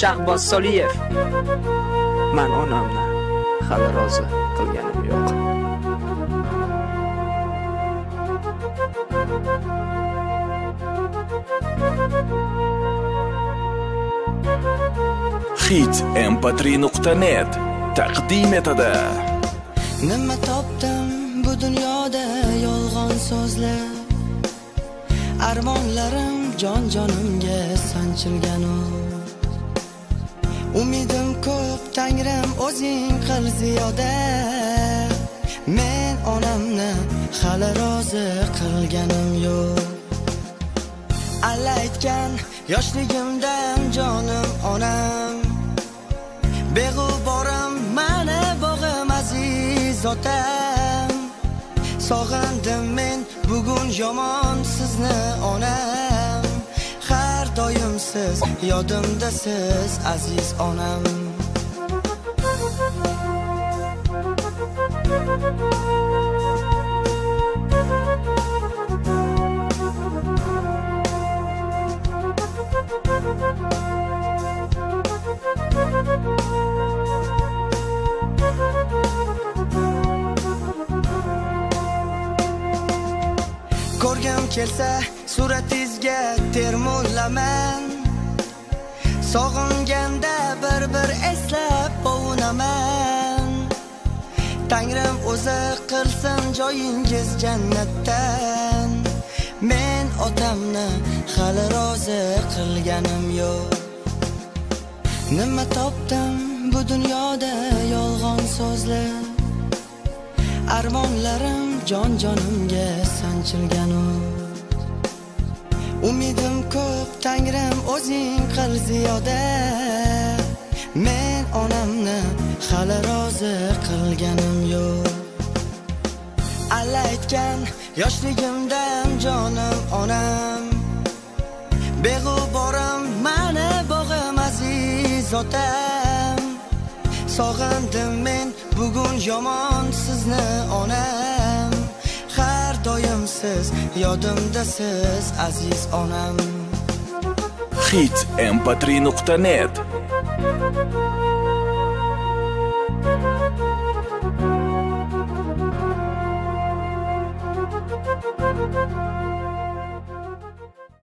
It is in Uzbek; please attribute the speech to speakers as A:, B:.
A: shahboz soliyev. Man onamni hali rozi qilganim yo'q.
B: Hit mp3.net taqdim etadi.
C: Nima topdim bu dunyoda yolg'on so'zlar? Armonlarim jon jonimga sanchilganu umidim ko'p tangrim o'zing qil ziyoda. Men onamni hali rozi qilganim yo'q. Alla aytgan yoshligimdan jonim onam. Beg'uborim mani bog'im aziz otam. Sog'indim men bugun yomon doim siz yodimda siz aziz onam. Ko'rgim kelsa suratingizga termullaman sog'inganda bir bir eslab qovunaman tangrim o'zi qilsin joyingiz jannatdan. Men otamni hali rozi qilganim yo'q. Nima topdim bu dunyoda yolg'on so'zlar? Armonlarim jon jonimga sanchilganu. Umidim ko'p tangrim o'zing qil ziyoda. Men onamni hali rozi qilganim yo'q. Alla aytgan yoshligimdan jonim onam. Beg'uborim mani bog'im aziz otam. Sog'indim men bugun yomon sizni onam. Siz yodimda siz aziz onam
B: hit mp3.net